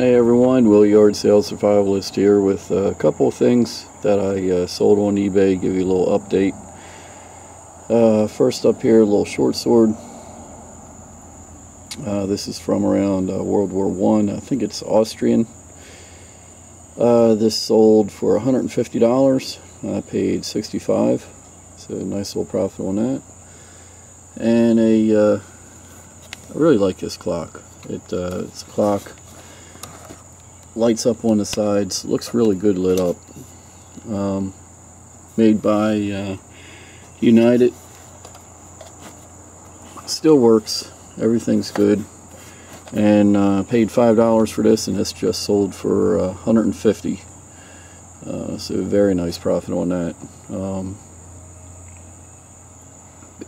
Hey everyone, Will Yard Sales Survivalist here with a couple of things that I uh, sold on eBay, give you a little update. Uh, first up here, a little short sword. Uh, this is from around uh, World War One. I. I think it's Austrian. Uh, this sold for $150. I paid $65, so nice little profit on that. And a, uh, I really like this clock. It, it's a clock lights up on the sides looks really good lit up. Um, made by uh, United. Still works. Everything's good. And uh, paid five dollars for this and this just sold for uh, 150 uh, so very nice profit on that. Um,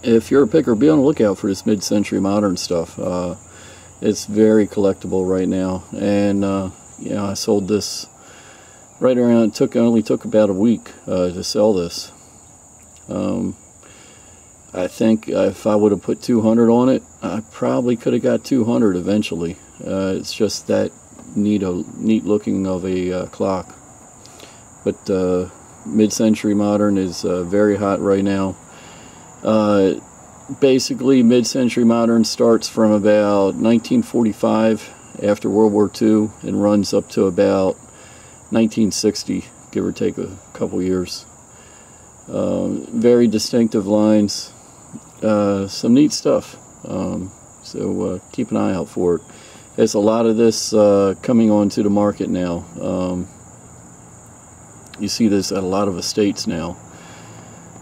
if you're a picker be on the lookout for this mid-century modern stuff. Uh, it's very collectible right now. And uh, you know, I sold this right around, it took, only took about a week uh, to sell this. Um, I think if I would have put 200 on it, I probably could have got 200 eventually. Uh, it's just that neat, a neat looking of a uh, clock. But uh, mid-century modern is uh, very hot right now. Uh, basically, mid-century modern starts from about 1945 after World War II and runs up to about 1960, give or take a couple years. Uh, very distinctive lines, uh, some neat stuff. Um, so uh, keep an eye out for it. There's a lot of this uh, coming onto the market now. Um, you see this at a lot of estates now.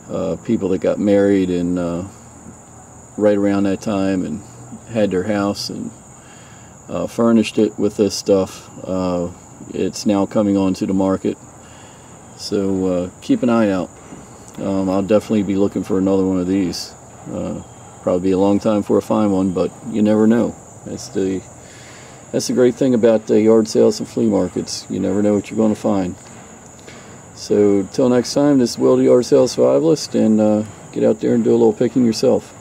Uh, people that got married and uh, right around that time and had their house and uh, furnished it with this stuff. Uh, it's now coming onto the market. So uh, keep an eye out. Um, I'll definitely be looking for another one of these. Uh, probably be a long time for a fine one, but you never know. That's the that's the great thing about the yard sales and flea markets. You never know what you're going to find. So till next time, this is Will the Yard Sales Survivalist, and uh, get out there and do a little picking yourself.